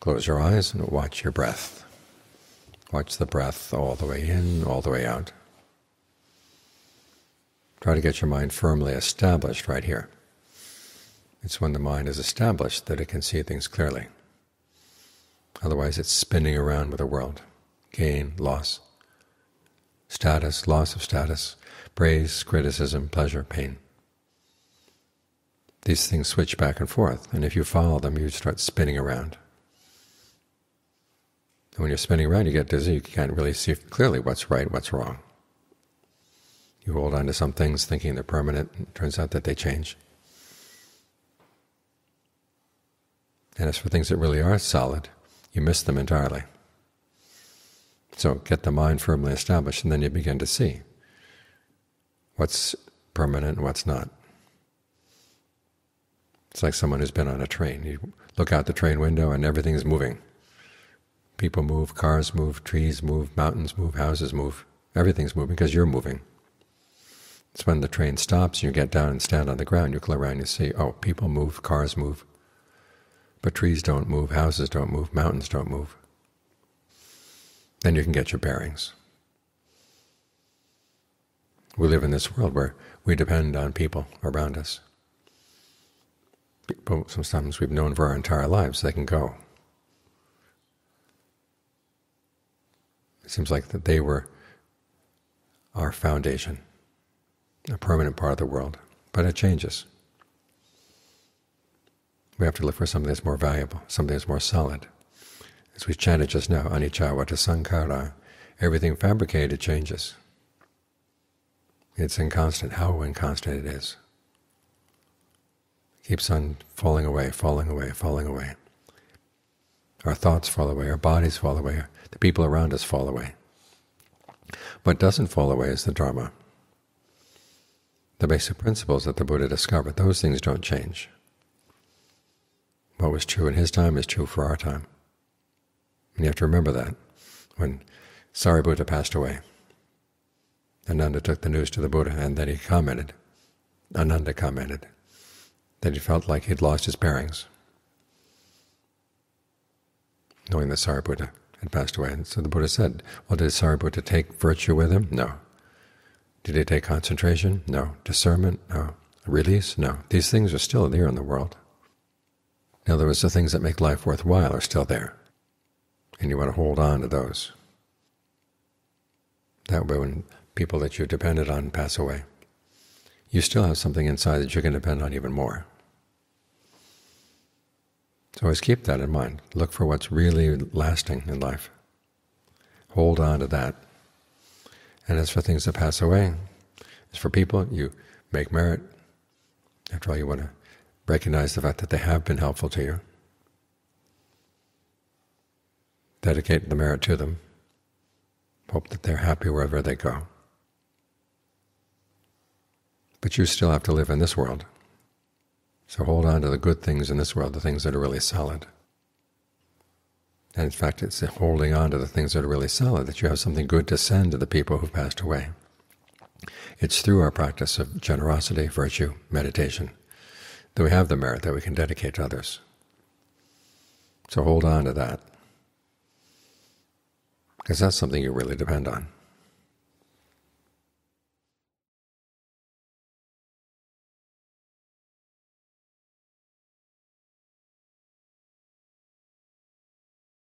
Close your eyes and watch your breath. Watch the breath all the way in, all the way out. Try to get your mind firmly established right here. It's when the mind is established that it can see things clearly. Otherwise it's spinning around with the world. Gain, loss, status, loss of status, praise, criticism, pleasure, pain. These things switch back and forth, and if you follow them, you start spinning around. And when you're spinning around, you get dizzy, you can't really see clearly what's right, what's wrong. You hold on to some things thinking they're permanent, and it turns out that they change. And as for things that really are solid, you miss them entirely. So get the mind firmly established, and then you begin to see what's permanent and what's not. It's like someone who's been on a train. You look out the train window and everything's moving. People move, cars move, trees move, mountains move, houses move. Everything's moving because you're moving. It's when the train stops, you get down and stand on the ground, you look around, you see, oh, people move, cars move, but trees don't move, houses don't move, mountains don't move. Then you can get your bearings. We live in this world where we depend on people around us people sometimes we've known for our entire lives, they can go. It seems like that they were our foundation, a permanent part of the world, but it changes. We have to look for something that's more valuable, something that's more solid. As we chanted just now, anicca vata sankhara, everything fabricated changes. It's inconstant. How inconstant it is It keeps on falling away, falling away, falling away. Our thoughts fall away, our bodies fall away, the people around us fall away. What doesn't fall away is the Dharma. The basic principles that the Buddha discovered, those things don't change. What was true in his time is true for our time. And you have to remember that. When Sariputta passed away, Ananda took the news to the Buddha, and then he commented, Ananda commented, that he felt like he'd lost his bearings, knowing that Sariputta had passed away. And so the Buddha said, well, did Sariputta take virtue with him? No. Did he take concentration? No. Discernment? No. Release? No. These things are still there in the world. In other words, the things that make life worthwhile are still there, and you want to hold on to those. That way when people that you depended on pass away, you still have something inside that you can depend on even more. So always keep that in mind. Look for what's really lasting in life. Hold on to that. And as for things that pass away, as for people, you make merit. After all, you want to recognize the fact that they have been helpful to you. Dedicate the merit to them. Hope that they're happy wherever they go. But you still have to live in this world. So hold on to the good things in this world, the things that are really solid. And in fact, it's holding on to the things that are really solid that you have something good to send to the people who've passed away. It's through our practice of generosity, virtue, meditation, that we have the merit that we can dedicate to others. So hold on to that, because that's something you really depend on.